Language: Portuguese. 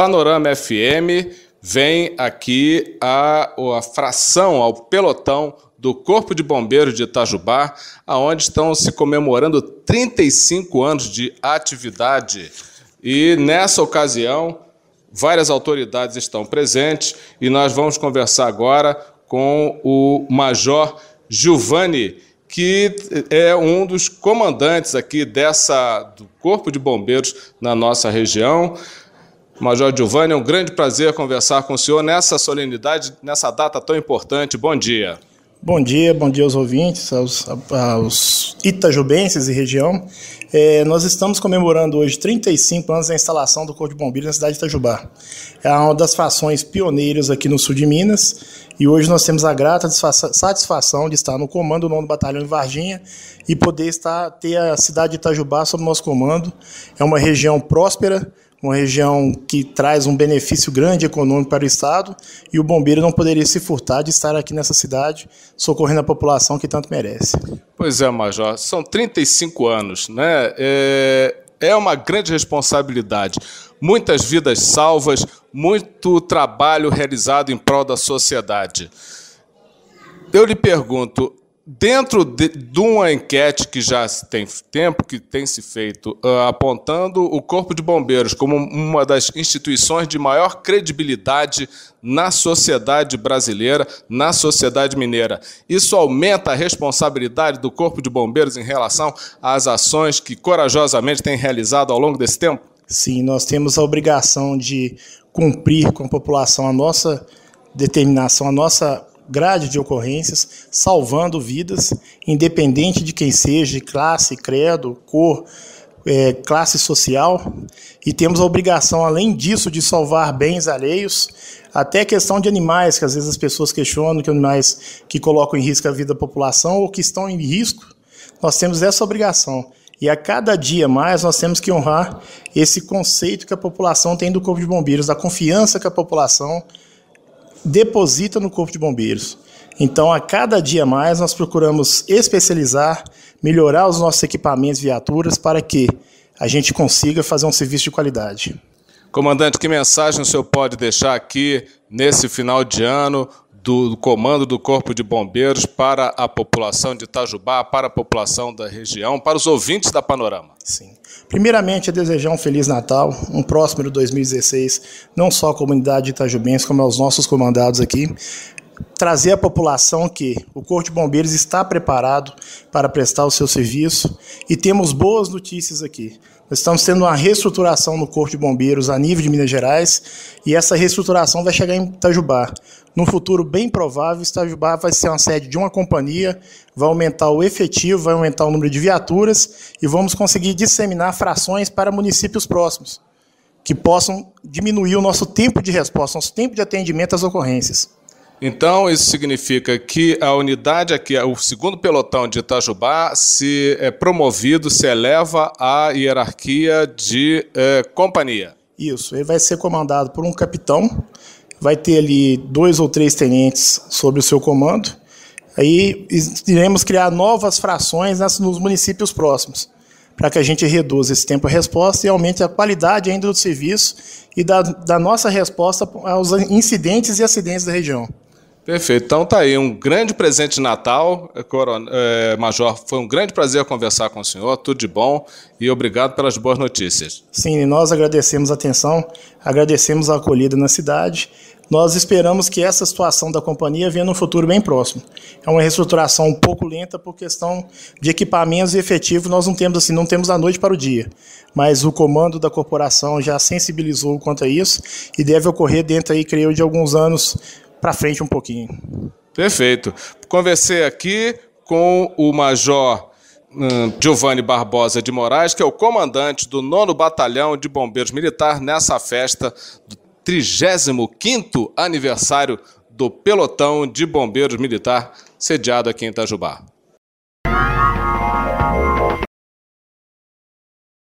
Panorama FM vem aqui a, a fração, ao pelotão do Corpo de Bombeiros de Itajubá, aonde estão se comemorando 35 anos de atividade. E nessa ocasião, várias autoridades estão presentes e nós vamos conversar agora com o Major Giovanni, que é um dos comandantes aqui dessa do Corpo de Bombeiros na nossa região. Major Giovanni, é um grande prazer conversar com o senhor nessa solenidade, nessa data tão importante. Bom dia. Bom dia, bom dia aos ouvintes, aos, aos itajubenses e região. É, nós estamos comemorando hoje 35 anos da instalação do Corpo de Bombeiros na cidade de Itajubá. É uma das fações pioneiras aqui no sul de Minas e hoje nós temos a grata satisfação de estar no comando do 9 Batalhão de Varginha e poder estar, ter a cidade de Itajubá sob nosso comando. É uma região próspera, uma região que traz um benefício grande econômico para o Estado, e o bombeiro não poderia se furtar de estar aqui nessa cidade, socorrendo a população que tanto merece. Pois é, Major, são 35 anos, né? É, é uma grande responsabilidade. Muitas vidas salvas, muito trabalho realizado em prol da sociedade. Eu lhe pergunto, Dentro de, de, uma enquete que já tem tempo que tem se feito, uh, apontando o Corpo de Bombeiros como uma das instituições de maior credibilidade na sociedade brasileira, na sociedade mineira. Isso aumenta a responsabilidade do Corpo de Bombeiros em relação às ações que corajosamente tem realizado ao longo desse tempo? Sim, nós temos a obrigação de cumprir com a população a nossa determinação, a nossa grade de ocorrências, salvando vidas, independente de quem seja, de classe, credo, cor, é, classe social, e temos a obrigação, além disso, de salvar bens alheios, até questão de animais, que às vezes as pessoas questionam que animais que colocam em risco a vida da população ou que estão em risco, nós temos essa obrigação. E a cada dia mais nós temos que honrar esse conceito que a população tem do Corpo de Bombeiros, da confiança que a população deposita no Corpo de Bombeiros. Então, a cada dia mais, nós procuramos especializar, melhorar os nossos equipamentos, viaturas, para que a gente consiga fazer um serviço de qualidade. Comandante, que mensagem o senhor pode deixar aqui nesse final de ano do, comando do Corpo de Bombeiros para a população de Itajubá, para a população da região, para os ouvintes da Panorama? Sim. Primeiramente, é desejar um Feliz Natal, um próximo 2016, não só à comunidade de Itajubense, como aos nossos comandados aqui. Trazer à população que o Corpo de Bombeiros está preparado para prestar o seu serviço e temos boas notícias aqui. Nós estamos tendo uma reestruturação no Corpo de Bombeiros a nível de Minas Gerais e essa reestruturação vai chegar em Itajubá. No futuro bem provável, Itajubá vai ser uma sede de uma companhia, vai aumentar o efetivo, vai aumentar o número de viaturas e vamos conseguir disseminar frações para municípios próximos, que possam diminuir o nosso tempo de resposta, nosso tempo de atendimento às ocorrências. Então, isso significa que a unidade aqui, o segundo pelotão de Itajubá, se é promovido, se eleva à hierarquia de é, companhia. Isso, ele vai ser comandado por um capitão, vai ter ali dois ou três tenentes sob o seu comando, aí iremos criar novas frações nos municípios próximos, para que a gente reduza esse tempo de resposta e aumente a qualidade ainda do serviço e da, da nossa resposta aos incidentes e acidentes da região. Perfeito. Então tá aí, um grande presente de Natal, é, Major. Foi um grande prazer conversar com o senhor, tudo de bom e obrigado pelas boas notícias. Sim, nós agradecemos a atenção, agradecemos a acolhida na cidade. Nós esperamos que essa situação da companhia venha no futuro bem próximo. É uma reestruturação um pouco lenta por questão de equipamentos e efetivos, nós não temos assim, não temos da noite para o dia. Mas o comando da corporação já sensibilizou quanto a isso e deve ocorrer dentro aí, creio, de alguns anos para frente um pouquinho. Perfeito. Conversei aqui com o Major hum, Giovanni Barbosa de Moraes, que é o comandante do 9 Batalhão de Bombeiros Militar nessa festa do 35º aniversário do Pelotão de Bombeiros Militar sediado aqui em Itajubá.